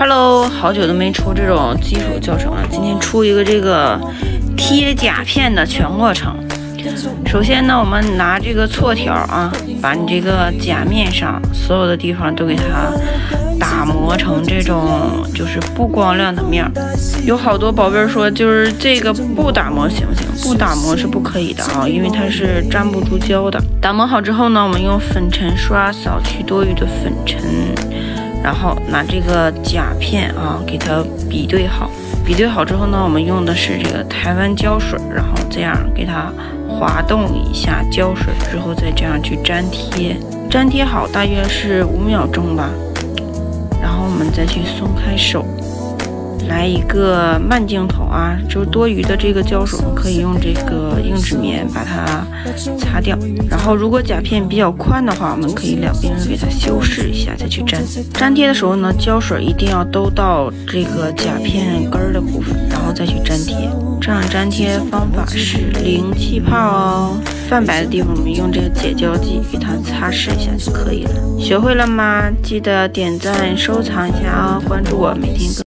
Hello，好久都没出这种基础教程了，今天出一个这个贴甲片的全过程。首先呢，我们拿这个锉条啊，把你这个甲面上所有的地方都给它打磨成这种就是不光亮的面。有好多宝贝说，就是这个不打磨行不行？不打磨是不可以的啊，因为它是粘不住胶的。打磨好之后呢，我们用粉尘刷扫去多余的粉尘。然后拿这个甲片啊，给它比对好。比对好之后呢，我们用的是这个台湾胶水，然后这样给它滑动一下胶水之后，再这样去粘贴。粘贴好大约是五秒钟吧。然后我们再去松开手。来一个慢镜头啊，就是多余的这个胶水，可以用这个硬纸棉把它擦掉。然后如果甲片比较宽的话，我们可以两边给它修饰一下再去粘。粘贴的时候呢，胶水一定要都到这个甲片根儿的部分，然后再去粘贴。这样粘贴方法是零气泡哦。泛白的地方，我们用这个解胶剂给它擦拭一下就可以了。学会了吗？记得点赞收藏一下哦，关注我，每天更。